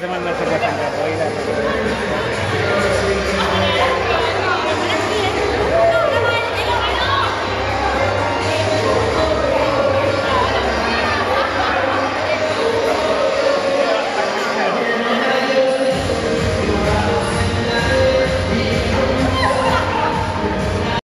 hacemos